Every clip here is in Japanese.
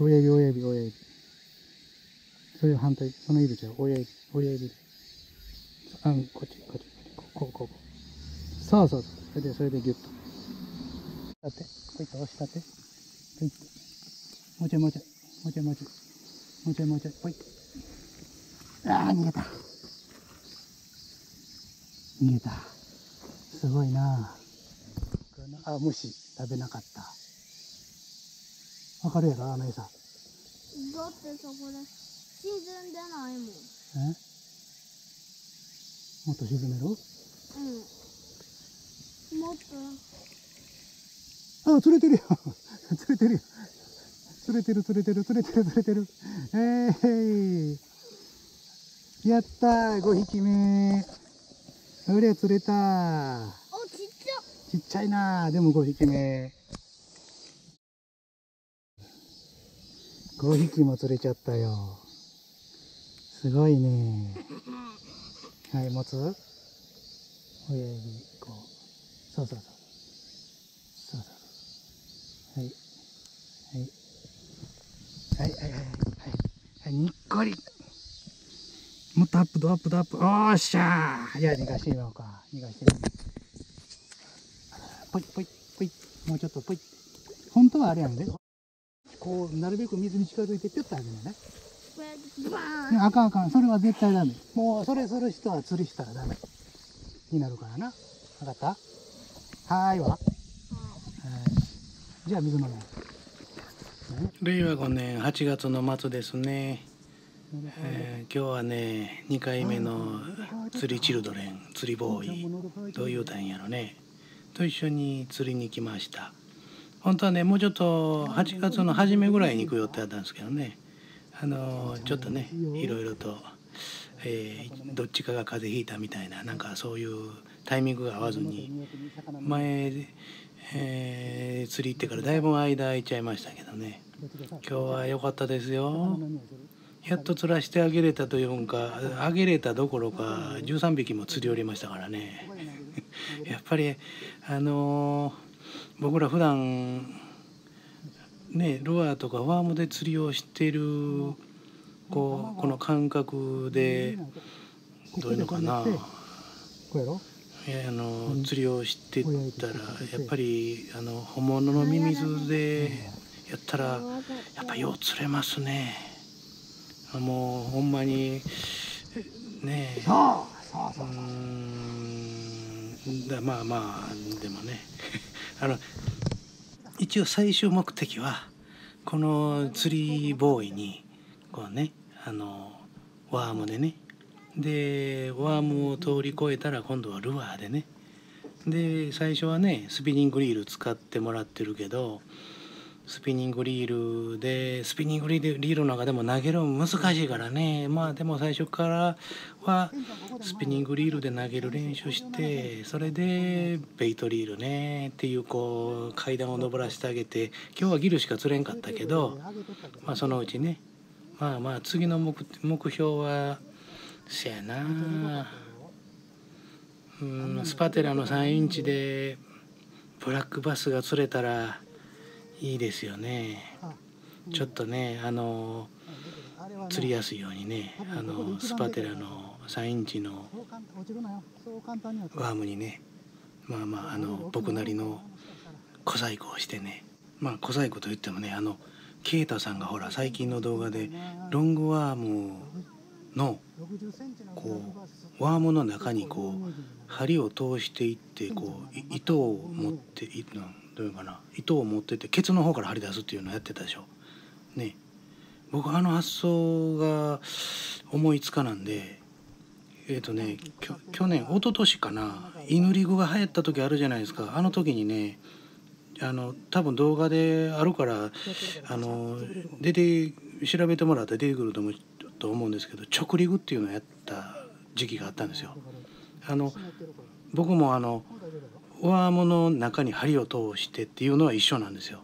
親指親指親指。それ反対その指じゃ親指親指。あんこっちこっちここここそう。そうそうそれでそれでギュッと。立ってこういった押し立て。こういもうちょいもうちょいもうちょいもうちょいもうちょいもうちょいほいああ逃げた。逃げた。すごいな。あ虫食べなかった。わかるやろあの餌だってそこで沈んでないもん。え？もっと沈めるうん。もっあ 釣れてるよ。釣れてるよ。釣れてる釣れてる釣れてる釣れてる。えー、やったー5匹目。うれ釣れたとおちっちゃ。ちっちゃいなでも5匹目5匹も釣れちゃったよ。すごいね。はい持つ？親指こう。そうそうそう。そうそうはいはい。はい。はい。はい。はい。はい。にっこり。もっとアップドアップドアップ。おっしゃー。じゃあ逃がしてみようか。逃がしてみよう。ポイポイポイ。もうちょっとポイ。本当はあれやんで。こうなるべく水に近づいてピュッとあげるのね。あかんあかん。それは絶対ダメ。もうそれする人は釣りしたらダメ。になるからな。分かった？はーいわ。はい。じゃあ水飲もう。令和5年8月の末ですね、えー今日はね2回目の釣りチルドレン釣りボーイどういうたんやろね。と一緒に釣りに来ました本当はねもうちょっと8月の初めぐらいに行く予定だったんですけどね。あのちょっとねいろいろと、えーどっちかが風邪ひいたみたいななんかそういうタイミングが合わずに前、えー釣り行ってからだいぶ間空いちゃいましたけどね。今日は良かったですよ。やっと釣らしてあげれたというかあげれたどころか13匹も釣り降りましたからね。やっぱりあのー僕ら普段ねルアーとかワームで釣りをしているこうこの感覚でどういうのかな。あの釣りをしてったらやっぱりあの本物のミミズでやったらやっぱよう釣れますね。あもうほんまにねえ。そうん。だまあまあでもねあの一応最終目的はこの釣りボーイにこうねあのワームでね。でワームを通り越えたら今度はルアーでね。で最初はねスピニングリール使ってもらってるけどスピニングリールでスピニングリールの中でも投げるの難しいからね。まあでも最初からはスピニングリールで投げる練習してそれでベイトリールねっていうこう階段を登らせてあげて今日はギルしか釣れんかったけど、まあ、そのうちねまあまあ次の目目標はせやな。うんスパテラの3インチでブラックバスが釣れたらいいですよね。ちょっとねあの釣りやすいようにねあのスパテラの3インチのワームにねまあまああの僕なりの小細工をしてねまあ小細工といってもねあの啓太さんがほら最近の動画でロングワームのこうワームの中にこう針を通していってこうい糸を持っていどういうかな糸を持っててケツの方から針出すっていうのをやってたでしょ。ね僕あの発想が思いつかなんでえっ、とねきょ去年一昨年かなイヌリグが流行った時あるじゃないですかあの時にねあの多分動画であるからあの出て調べてもらったら出てくると思うと思うんですけど直リグっていうのをやった時期があったんですよ。あの僕もあのワームの中に針を通してっていうのは一緒なんですよ。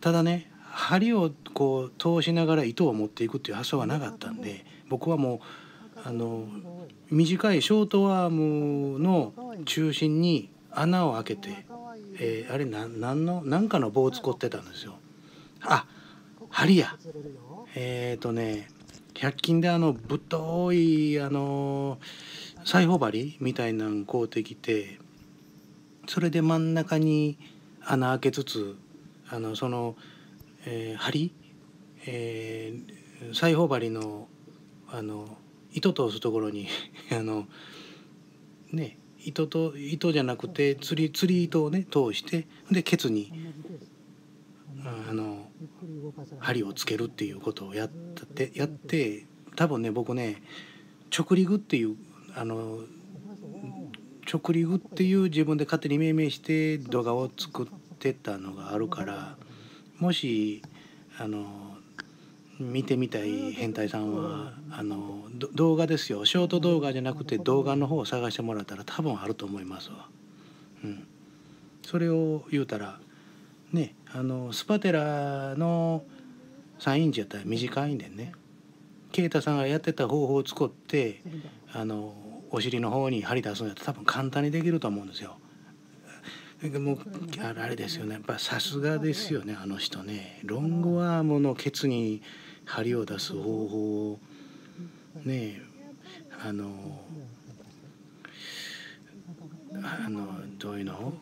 ただね針をこう通しながら糸を持っていくっていう発想がなかったんで僕はもうあの短いショートワームの中心に穴を開けて、えーあれなんなんのなんかの棒を使ってたんですよ。あ針やえっ、とね100均であの太いあの裁縫針みたいなん買うてきてそれで真ん中に穴開けつつあのその、えー針、えー裁縫針のあの糸通すところに あのね糸と糸じゃなくて釣り釣り糸をね通してでケツにあの針をつけるっていうことをやってやって多分ね僕ね直リグっていうあの直リグっていう自分で勝手に命名して動画を作ってたのがあるからもしあの見てみたい変態さんはあの動画ですよ。ショート動画じゃなくて動画の方を探してもらったら多分あると思いますわ。うん、それを言うたらねあのスパテラの3インチやったら短いんでね啓太さんがやってた方法を使ってあのお尻の方に針出すんやったら多分簡単にできると思うんですよ。もうあれあれですよね。やっぱさすがですよねあの人ね。ロングアームのケツに針を出す方法をね。あのあのどういうの？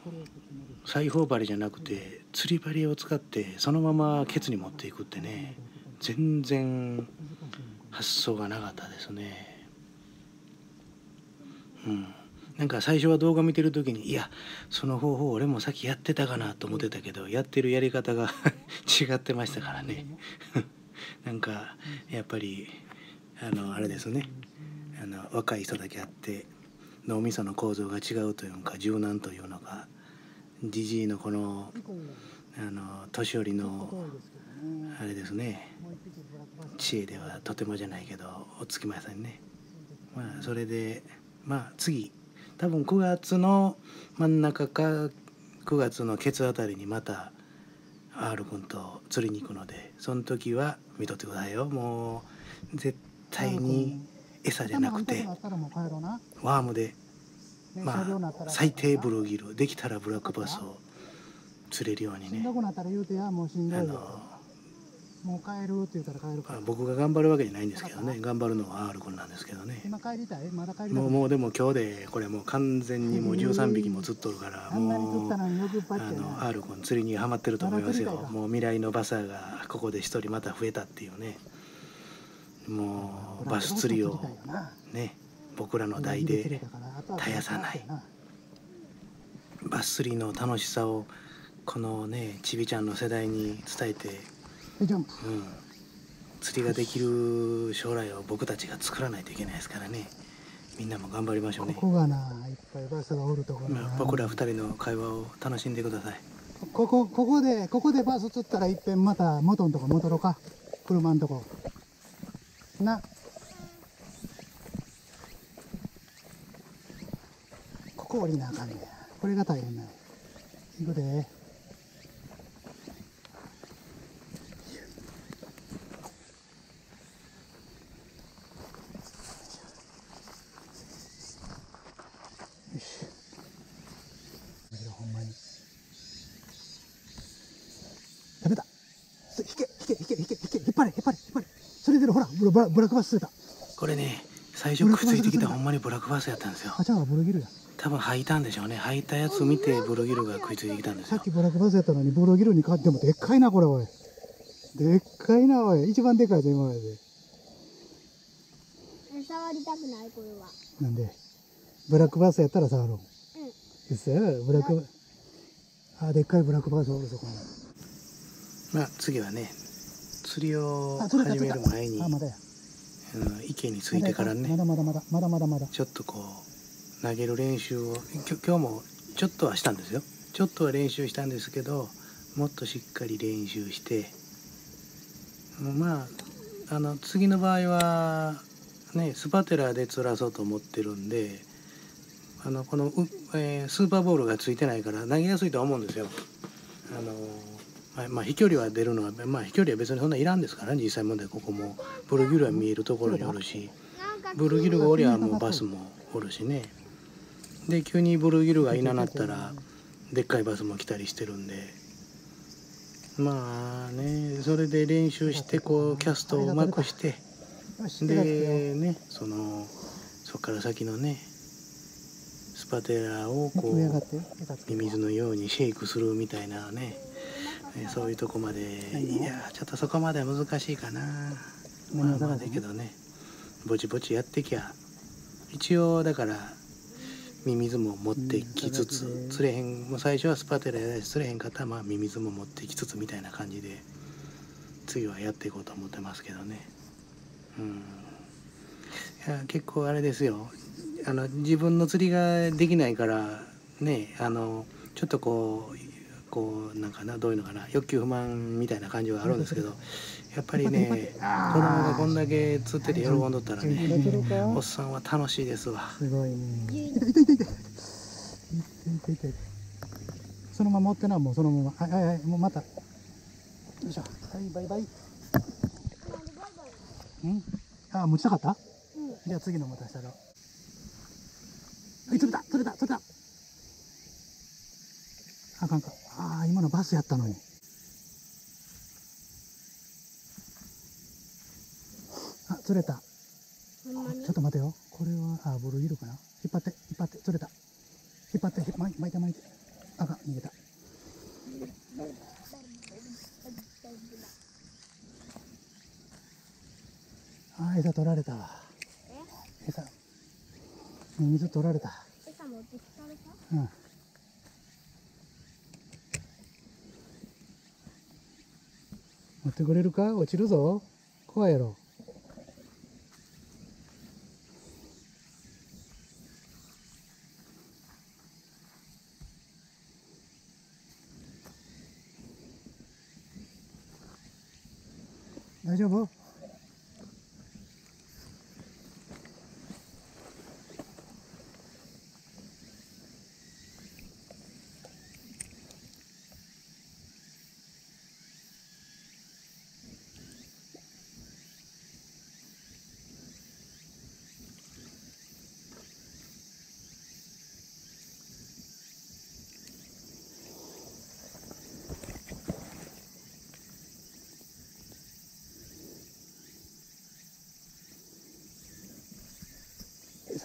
裁縫針じゃなくて釣り針を使ってそのままケツに持っていくってね。全然発想がなかったですね。うん、なんか最初は動画見てる時にいやその方法俺もさっきやってたかなと思ってたけどやってるやり方が 違ってましたからね。なんかやっぱりあのあれですね。あの若い人だけあって脳みその構造が違うというのか柔軟というのかじじいのこのあの年寄りのあれですね。知恵ではとてもじゃないけどおつきませんね。まあそれでまあ次。多分9月の真ん中か9月のケツあたりにまた R 君と釣りに行くのでその時は見とってくださいよ。もう絶対に餌じゃなくてワームでまあ最低ブルーギルできたらブラックバスを釣れるようにね。しんどくなったら言うてやもうしんどいよ。あのもう帰るって言ったら帰るから。まあ僕が頑張るわけじゃないんですけどね。頑張るのは R 君なんですけどね。今帰りたい？まだ帰りたい？もうもうでも今日でこれもう完全にもう13匹も釣っとるからもうあのな。R 君釣りにはまってると思いますよ。もう未来のバサーがここで一人また増えたっていうね。もうバス釣りをね僕らの代で絶やさない。バス釣りの楽しさをこのねちびちゃんの世代に伝えて、ジャンプうん、釣りができる将来を僕たちが作らないといけないですからね。みんなも頑張りましょうね。ここがないっぱいバスがおるところまあ僕ら二人の会話を楽しんでください。ここここでここでバス釣ったらいっぺんまた元のとこ戻ろうか。車のとこ。な。ここ降りなあかんねや。これが大変な行くでよしだけどほんまにダメだす引け引け引け引け引け引っ張れ引っ張れ引っ張れ。それでるほらブラブラブラックバス釣れた。これね最初くっついてきたほんまにブラックバスやったんですよ。あちゃうわブルーギルや多分履いたんでしょうね。履いたやつ見てブルーギルが食いついてきたんですよ。さっきブラックバスやったのにブルーギルに変わってもでっかいなこれおい。でっかいなおい。一番でかいぞ今まで。で触りたくないこれは。なんで？ブラックバスやったら触ろう。うん。ですよ。ブラックあでっかいブラックバスおるそこにまあ次はね釣りを始める前にあま池についてからねまだまだまだまだまだまだちょっとこう投げる練習を今日もちょっとはしたんですよちょっとは練習したんですけどもっとしっかり練習してまああの次の場合はねスパテラで釣らそうと思ってるんであのこの、うえースーパーボールがついてないから投げやすいとは思うんですよ。あのまあまあ、飛距離は出るのは、まあ、飛距離は別にそんないらんですからね実際問題ここも。ブルーギルは見えるところにおるし。ブルーギルがおりゃもうバスもおるしね。で急にブルーギルがいななったらでっかいバスも来たりしてるんで。まあねそれで練習してこうキャストをうまくしてでねそのそこから先のねスパテラをこうミミズのようにシェイクするみたいなねねそういうとこまで。い。やちょっとそこまでは難しいかな。まあまあだけどねぼちぼちやってきゃ一応だからミミズも持ってきつつうん。釣れへんもう最初はスパテラやし釣れへんかったらまあミミズも持ってきつつみたいな感じで次はやっていこうと思ってますけどね。うん。いや結構あれですよ。あの自分の釣りができないからねあのちょっとこうこうなんかなどういうのかな欲求不満みたいな感じはあるんですけど やっぱりね 子供がこんだけ釣ってて喜んどったらねおっさんは楽しいですわ。すごいね。そのまま持ってなもうそのまま。はいはいはいもうまた。よいしょ。はいバイバイ。うん？あ持ちたかった？うん。じゃあ次のまたしたらはい釣れた釣れた釣れた。あかんかああ今のバスやったのにあ釣れたちょっと待てよ。これは、あ、ブルーギルかな？引っ張って、引っ張って、釣れた。引っ張って、ひ巻い巻いて巻いて。あかん、逃げた。あ、餌取られたわ。餌。水取られた。餌持ってきたれたうん。持ってくれるか？落ちるぞ。怖いやろ。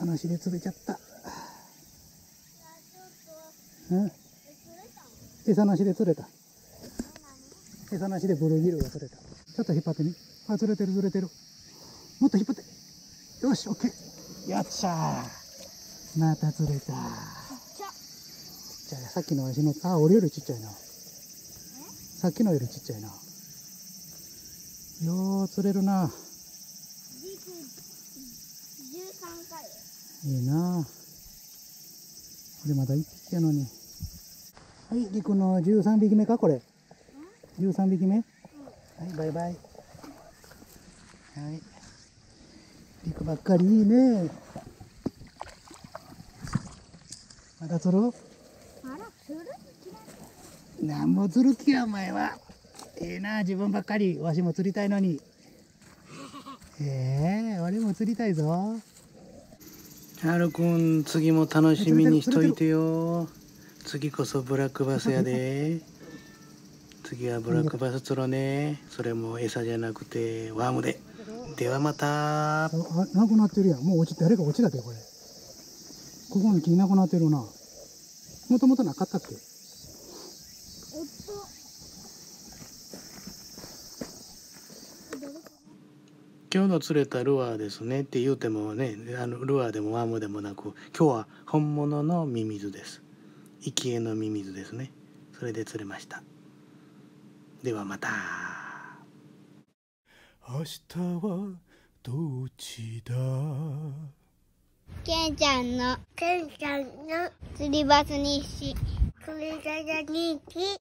餌なしで釣れちゃった。うん。餌なしで釣れた。餌なしでブルーギルが釣れた。ちょっと引っ張ってみ。あ、釣れてる釣れてる。もっと引っ張って。よし、オッケー。やっちゃー。また釣れた。ちっちゃじゃあさっきの足の、あ、俺よりちっちゃいな。さっきのよりちっちゃいな。よう釣れるな。13回いいな俺まだ1匹やのに。はい、陸の13匹目か、これ。13匹目はい、バイバイ。はい。陸ばっかりいいね。まだ釣るあら釣るなんぼ釣る気や、お前は。ええな、自分ばっかり。わしも釣りたいのに。ええ俺も釣りたいぞ。ハルくん次も楽しみにしといてよ次こそブラックバスやで次はブラックバス釣ろねそれも餌じゃなくてワームでではまた、なくなってるやん。もう落ち、誰か落ちたで、これ。ここに木なくなってるな。もともとなかったっけ？今日の釣れたルアーですねって言うてもねあのルアーでもワームでもなく今日は本物のミミズです生き餌のミミズですねそれで釣れました。ではまた。明日はどっちだ？ケンちゃんのケンちゃんの釣りバス日誌。釣りバス日記